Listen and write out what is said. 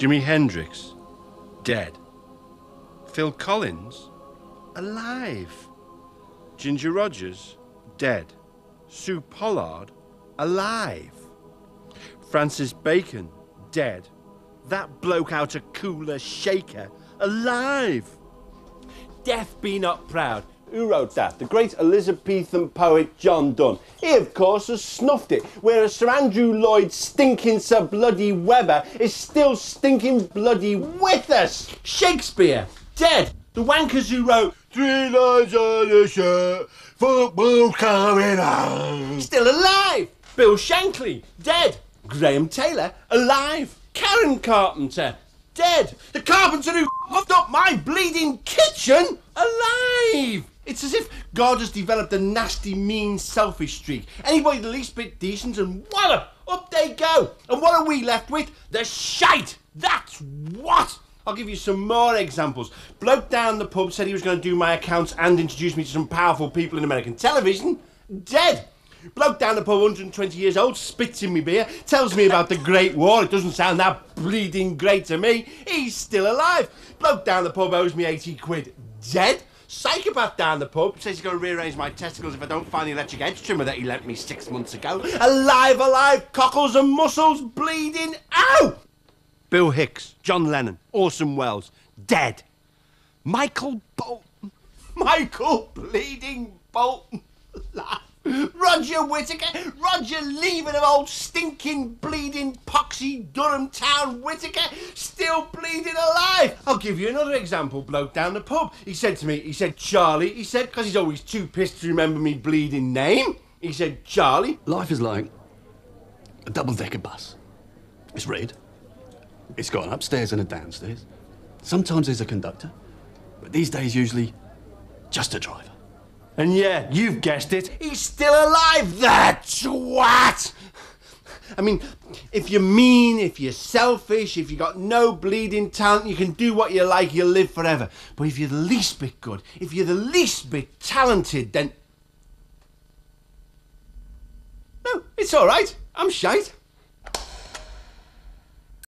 Jimi Hendrix, dead. Phil Collins, alive. Ginger Rogers, dead. Sue Pollard, alive. Francis Bacon, dead. That bloke out of Kula Shaker, alive. Death be not proud. Who wrote that? The great Elizabethan poet John Donne. He, of course, has snuffed it, whereas Sir Andrew Lloyd stinking Sir Bloody Webber is still stinking bloody with us. Shakespeare, dead. The wankers who wrote Three Lions on a shirt, football coming on. Still alive. Bill Shankly, dead. Graham Taylor, alive. Karen Carpenter, dead. The carpenter who f***ed up my bleeding kitchen, alive. It's as if God has developed a nasty, mean, selfish streak. Anybody the least bit decent and wallop, up they go. And what are we left with? The shite. That's what. I'll give you some more examples. Bloke down the pub said he was going to do my accounts and introduce me to some powerful people in American television. Dead. Bloke down the pub, 120 years old, spits in me beer, tells me about the Great War. It doesn't sound that bleeding great to me. He's still alive. Bloke down the pub owes me 80 quid. Dead. Psychopath down the pub says he's going to rearrange my testicles if I don't find the electric edge trimmer that he lent me six months ago. Alive, alive, cockles and mussels bleeding out. Bill Hicks, John Lennon, Orson Welles, dead. Michael Bolton, Michael bleeding Bolton. Roger Whittaker, Roger leaving of old stinking bleeding poxy Durham town Whittaker, still bleeding alive. I'll give you another example, bloke down the pub. He said to me, he said, Charlie, he said, because he's always too pissed to remember me bleeding name. He said, Charlie. Life is like a double decker bus. It's red. It's got an upstairs and a downstairs. Sometimes there's a conductor, but these days, usually just a driver. And yeah, you've guessed it, he's still alive, that twat! I mean, if you're mean, if you're selfish, if you've got no bleeding talent, you can do what you like, you'll live forever. But if you're the least bit good, if you're the least bit talented, then. No, it's all right. I'm shite.